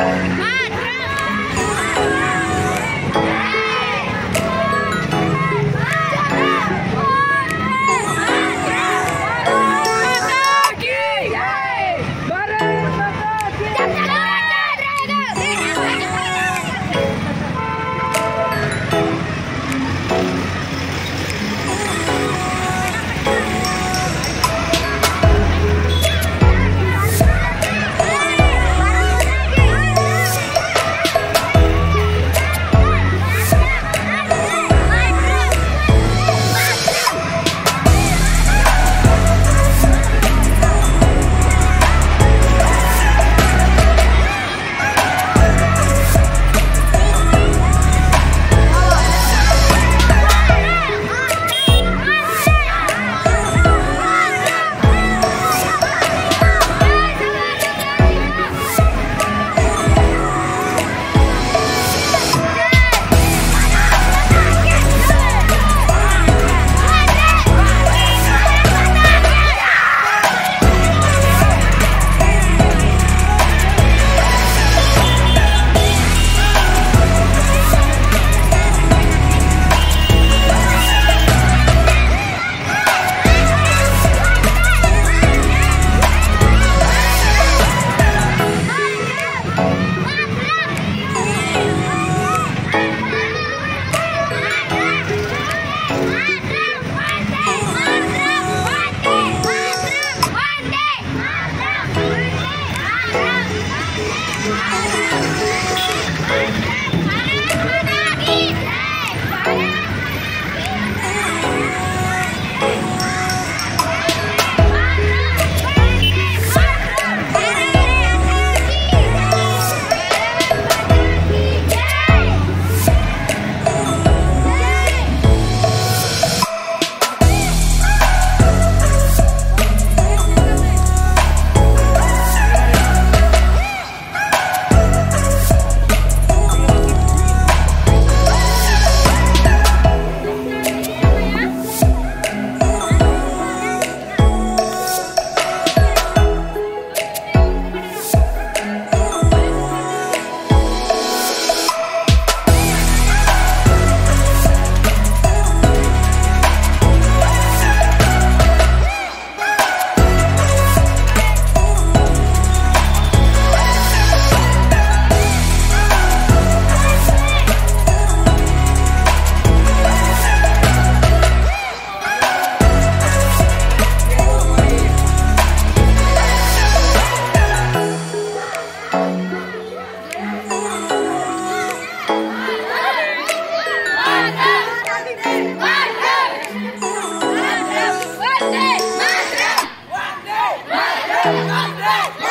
Ah! Cadê? Cadê?